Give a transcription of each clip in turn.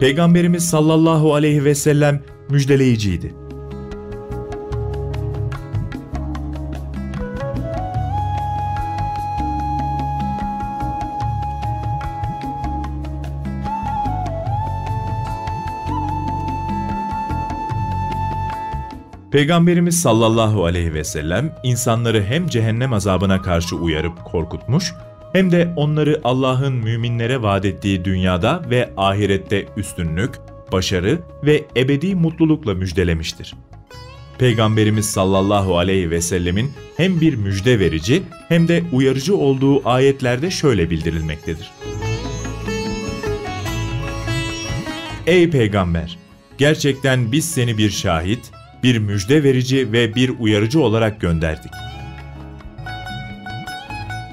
Peygamberimiz sallallahu aleyhi ve sellem müjdeleyiciydi. Peygamberimiz sallallahu aleyhi ve sellem insanları hem cehennem azabına karşı uyarıp korkutmuş hem de onları Allah'ın müminlere vaat ettiği dünyada ve ahirette üstünlük, başarı ve ebedi mutlulukla müjdelemiştir. Peygamberimiz sallallahu aleyhi ve sellemin hem bir müjde verici hem de uyarıcı olduğu ayetlerde şöyle bildirilmektedir. Ey peygamber! Gerçekten biz seni bir şahit, bir müjde verici ve bir uyarıcı olarak gönderdik.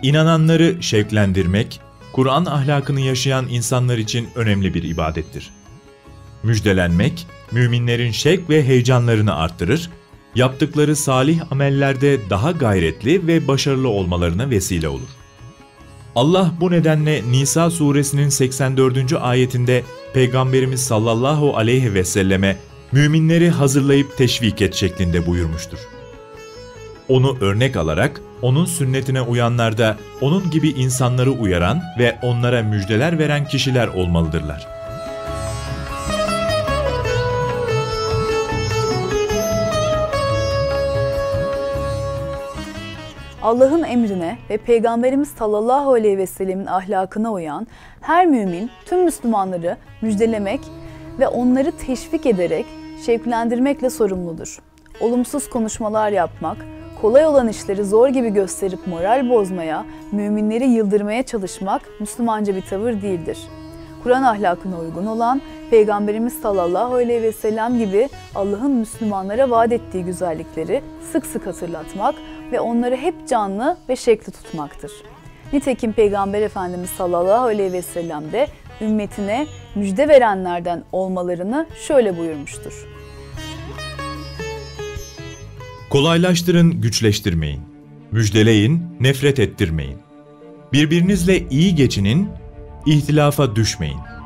İnananları şevklendirmek, Kur'an ahlakını yaşayan insanlar için önemli bir ibadettir. Müjdelenmek, müminlerin şevk ve heyecanlarını arttırır, yaptıkları salih amellerde daha gayretli ve başarılı olmalarına vesile olur. Allah bu nedenle Nisa suresinin 84. ayetinde Peygamberimiz sallallahu aleyhi ve selleme müminleri hazırlayıp teşvik et şeklinde buyurmuştur. Onu örnek alarak onun sünnetine uyanlar da onun gibi insanları uyaran ve onlara müjdeler veren kişiler olmalıdırlar. Allah'ın emrine ve Peygamberimiz sallallahu aleyhi ve sellemin ahlakına uyan her mümin tüm Müslümanları müjdelemek ve onları teşvik ederek şevklendirmekle sorumludur. Olumsuz konuşmalar yapmak, kolay olan işleri zor gibi gösterip moral bozmaya, müminleri yıldırmaya çalışmak Müslümanca bir tavır değildir. Kur'an ahlakına uygun olan Peygamberimiz sallallahu aleyhi ve sellem gibi Allah'ın Müslümanlara vaat ettiği güzellikleri sık sık hatırlatmak ve onları hep canlı ve şekli tutmaktır. Nitekim Peygamber Efendimiz sallallahu aleyhi ve sellem de ümmetine müjde verenlerden olmalarını şöyle buyurmuştur. Kolaylaştırın, güçleştirmeyin. Müjdeleyin, nefret ettirmeyin. Birbirinizle iyi geçinin, ihtilafa düşmeyin.''